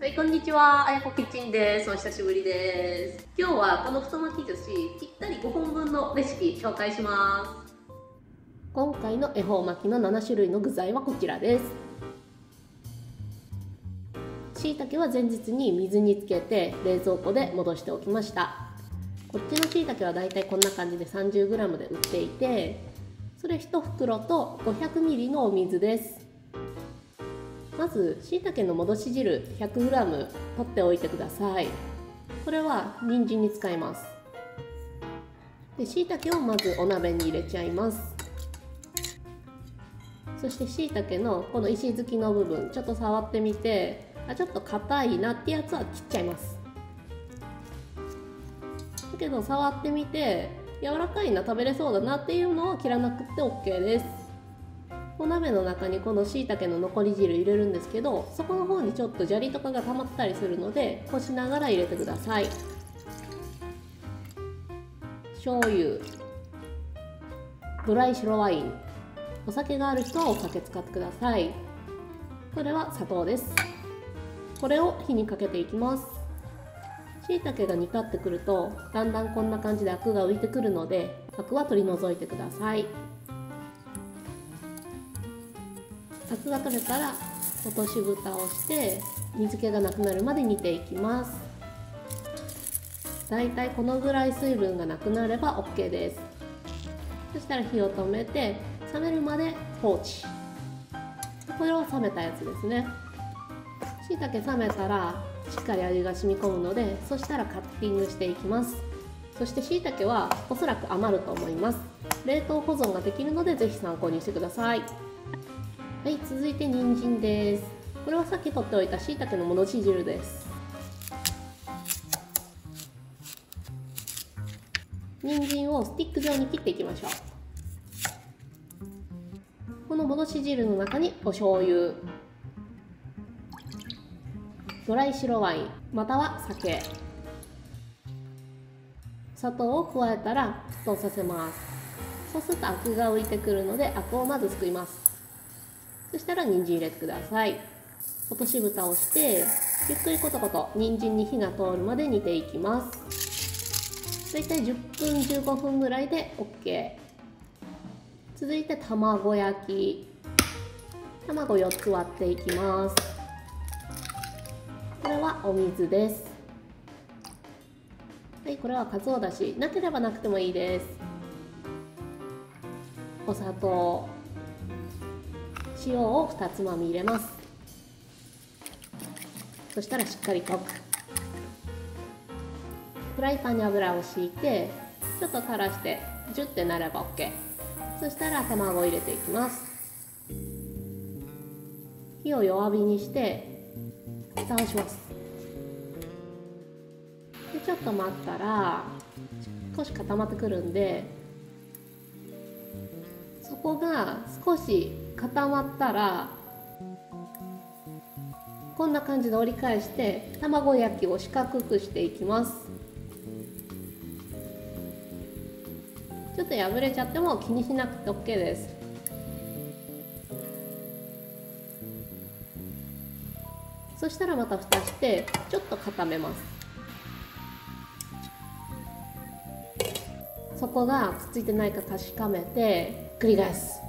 はい、こんにちは。あやこキッチンです。お久しぶりです。今日はこの太巻き寿司ぴったり5本分のレシピ紹介します。今回の恵方巻きの7種類の具材はこちらです。椎茸は前日に水につけて冷蔵庫で戻しておきました。こっちの椎茸はだいたいこんな感じで 30g で売っていて、それ1袋と 500ml のお水です。まず椎茸の戻し汁 100g 取っておいてください。これは人参に使います。で椎茸をまずお鍋に入れちゃいます。そして椎茸のこの石突きの部分ちょっと触ってみてあちょっと硬いなってやつは切っちゃいます。だけど触ってみて柔らかいな食べれそうだなっていうのは切らなくて OK です。お鍋の中にこの椎茸の残り汁入れるんですけどそこの方にちょっと砂利とかが溜まったりするのでこしながら入れてください。醤油ドライ白ワインお酒がある人はお酒使ってください。これは砂糖です。これを火にかけていきます。椎茸が煮立ってくるとだんだんこんな感じでアクが浮いてくるのでアクは取り除いてください。アクが取れたら落とし蓋をして水気がなくなるまで煮ていきます。だいたいこのぐらい水分がなくなれば OK です。そしたら火を止めて冷めるまで放置。これは冷めたやつですね。しいたけ冷めたらしっかり味が染み込むのでそしたらカッティングしていきます。そしてしいたけはおそらく余ると思います。冷凍保存ができるのでぜひ参考にしてください。はい、続いて人参です。これはさっき取っておいた椎茸の戻し汁です。人参をスティック状に切っていきましょう。この戻し汁の中にお醤油、ドライ白ワイン、または酒、砂糖を加えたら沸騰させます。そうするとアクが浮いてくるのでアクをまずすくいます。そしたら人参入れてください。落とし蓋をしてゆっくりコトコト人参に火が通るまで煮ていきます。だいたい10分15分ぐらいで OK 続いて卵焼き。卵4つ割っていきます。これはお水です。はいこれはかつおだしなければなくてもいいです。お砂糖。塩を2つまみ入れます。そしたらしっかり溶く。フライパンに油を敷いてちょっと垂らしてジュッてなれば OK そしたら卵を入れていきます。火を弱火にして蓋をします。でちょっと待ったら少し固まってくるんでそこが少し固まったらこんな感じで折り返して卵焼きを四角くしていきます。ちょっと破れちゃっても気にしなくて OK です。そしたらまた蓋してちょっと固めます。底がくっついてないか確かめて繰り返す。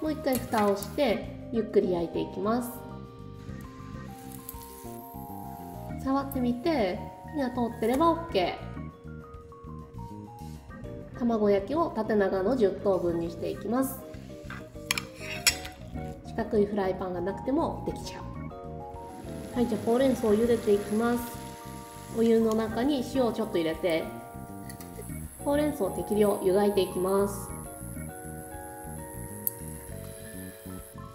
もう一回蓋をしてゆっくり焼いていきます。触ってみて火が通ってれば OK 卵焼きを縦長の10等分にしていきます。四角いフライパンがなくてもできちゃう。はいじゃあほうれん草を茹でていきます。お湯の中に塩をちょっと入れてほうれん草を適量湯がいていきます。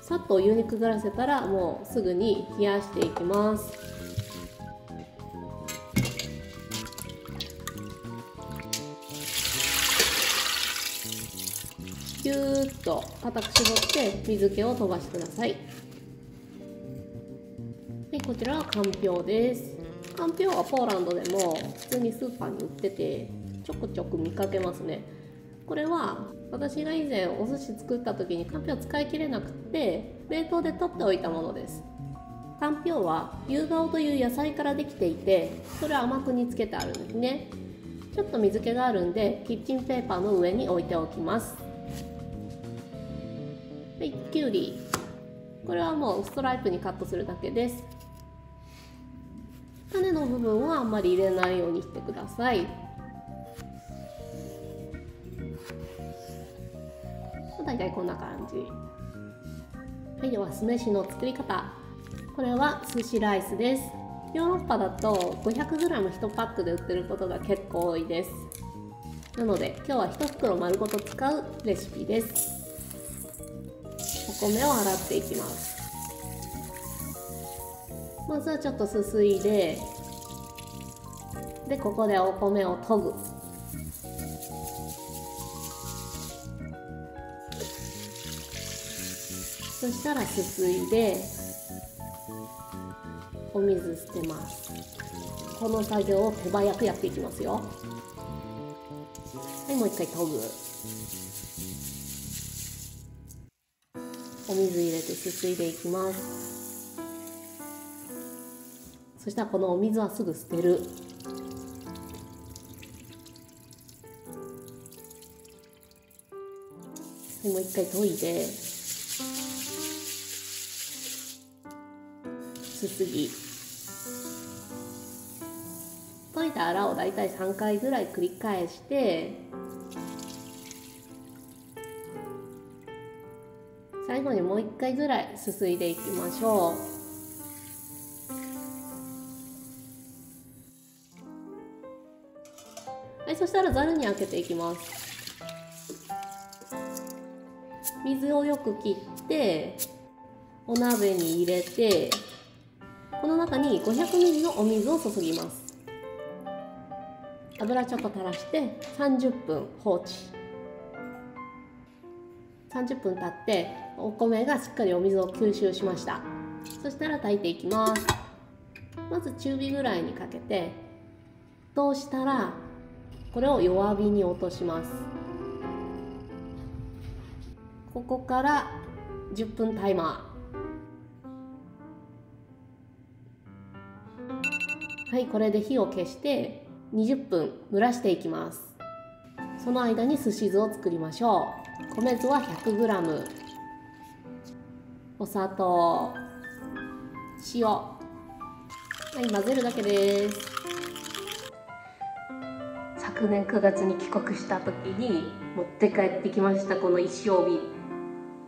さっとお湯にくぐらせたらもうすぐに冷やしていきます。ぎゅーっと固く絞って水気を飛ばしてください。はいこちらはかんぴょうです。かんぴょうはポーランドでも普通にスーパーに売っててちょくちょく見かけますね。これは私が以前お寿司作った時にかんぴょう使い切れなくて冷凍で取っておいたものです。かんぴょうは夕顔という野菜からできていてそれを甘く煮つけてあるんですね。ちょっと水気があるんでキッチンペーパーの上に置いておきます。はいきゅうり。これはもうストライプにカットするだけです。種の部分はあんまり入れないようにしてください。大体こんな感じ。はいでは酢飯の作り方。これは寿司ライスです。ヨーロッパだと 500g1 パックで売ってることが結構多いです。なので今日は1袋丸ごと使うレシピです。お米を洗っていきます。まずはちょっとすすいででここでお米を研ぐ。そしたらすすいでお水捨てます。この作業を手早くやっていきますよ。はいもう一回研ぐ。お水入れてすすいでいきます。そしたらこのお水はすぐ捨てる。はいもう一回研いで。すすぎ。研いだあらをだいたい3回ぐらい繰り返して最後にもう1回ぐらいすすいでいきましょう。はいそしたらざるにあけていきます。水をよく切ってお鍋に入れてこの中に 500ml のお水を注ぎます。油ちょっと垂らして30分放置。30分経ってお米がしっかりお水を吸収しました。そしたら炊いていきます。まず中火ぐらいにかけて沸騰したらこれを弱火に落とします。ここから10分タイマー。はいこれで火を消して20分蒸らしていきます。その間にすし酢を作りましょう。米酢は 100g お砂糖。塩。はい混ぜるだけです。昨年9月に帰国した時に持って帰ってきましたこの石帯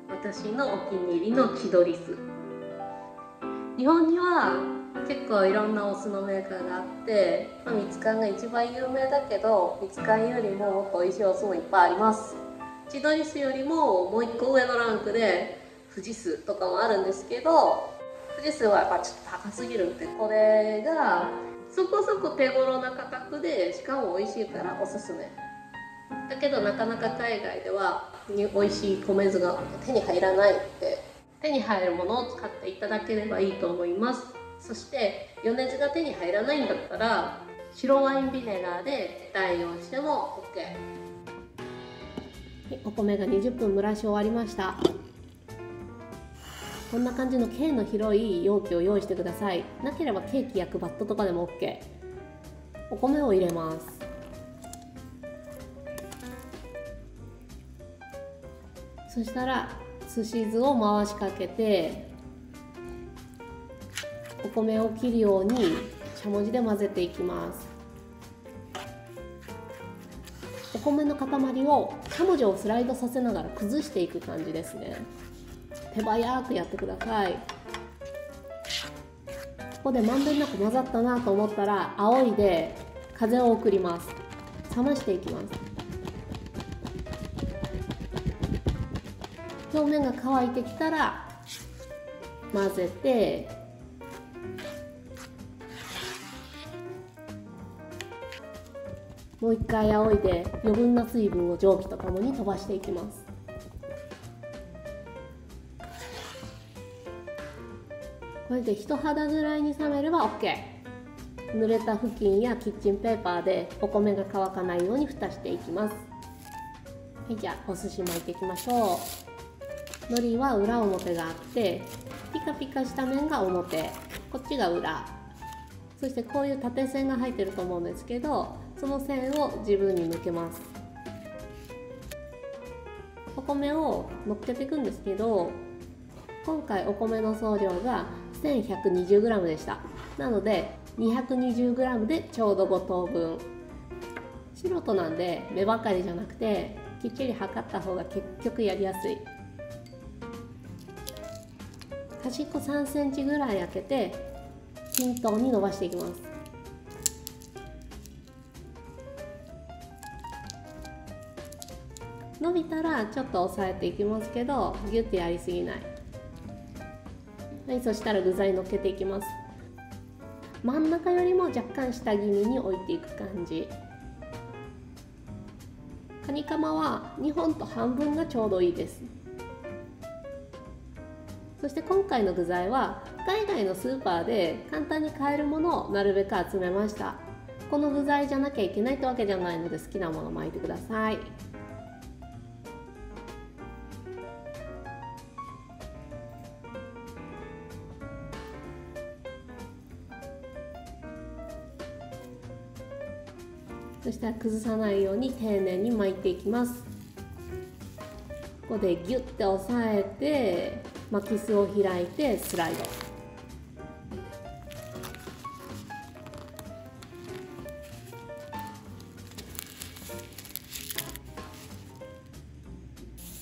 私のお気に入りの千鳥酢。日本には結構いろんなお酢のメーカーがあって、まあ、みつかんが一番有名だけどみつかんよりももっと美味しいお酢もいっぱいあります。千鳥酢よりももう一個上のランクで富士酢とかもあるんですけど富士酢はやっぱちょっと高すぎるんでこれがそこそこ手頃な価格でしかも美味しいからおすすめ。だけどなかなか海外では美味しい米酢が手に入らないので手に入るものを使っていただければいいと思います。そして米酢が手に入らないんだったら白ワインビネガーで代用しても OK お米が20分蒸らし終わりました。こんな感じの径の広い容器を用意してください。なければケーキ焼くバットとかでも OK お米を入れます。そしたらすし酢を回しかけてお米を切るようにしゃもじで混ぜていきます。お米の塊をしゃもじをスライドさせながら崩していく感じですね。手早くやってください。ここでまんべんなく混ざったなと思ったら仰いで風を送ります。冷ましていきます。表面が乾いてきたら混ぜてもう一回仰いで余分な水分を蒸気とともに飛ばしていきます。これで人肌ぐらいに冷めれば OK 濡れた布巾やキッチンペーパーでお米が乾かないように蓋していきます。はいじゃあお寿司巻いていきましょう。海苔は裏表があってピカピカした面が表。こっちが裏。そしてこういう縦線が入ってると思うんですけどその線を自分に向けます。お米を乗っけていくんですけど今回お米の総量が 1120g でした。なので 220g でちょうど5等分。素人なんで目ばかりじゃなくてきっちり測った方が結局やりやすい。端っこ3センチぐらい開けて均等に伸ばしていきます。伸びたらちょっと押さえていきますけどギュッてやりすぎない。はいそしたら具材のっけていきます。真ん中よりも若干下気味に置いていく感じ。カニカマは2本と半分がちょうどいいです。そして今回の具材は海外のスーパーで簡単に買えるものをなるべく集めました。この具材じゃなきゃいけないってわけじゃないので好きなもの巻いてください。そしたら崩さないように丁寧に巻いていきます。ここでギュッて押さえて巻き巣を開いてスライド。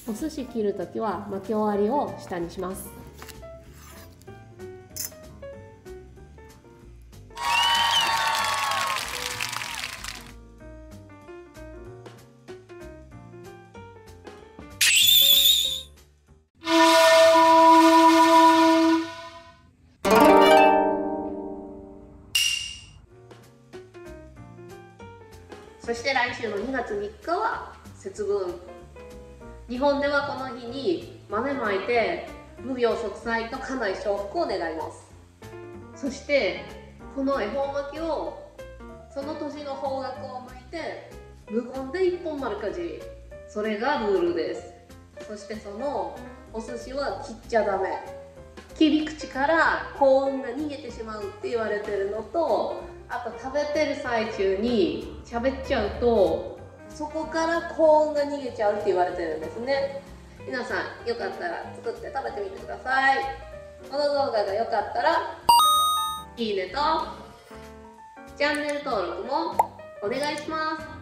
お寿司切るときは巻き終わりを下にします。3日は節分。日本ではこの日に豆まいて無病息災と家内承福を願います。そしてこの恵方巻きをその年の方角を向いて無言で一本丸かじり。それがルールです。そしてそのお寿司は切っちゃダメ。切り口から幸運が逃げてしまうって言われてるのとあと食べてる最中に喋っちゃうとそこから幸運が逃げちゃうって言われてるんですね。皆さんよかったら作って食べてみてください。この動画が良かったらいいねとチャンネル登録もお願いします。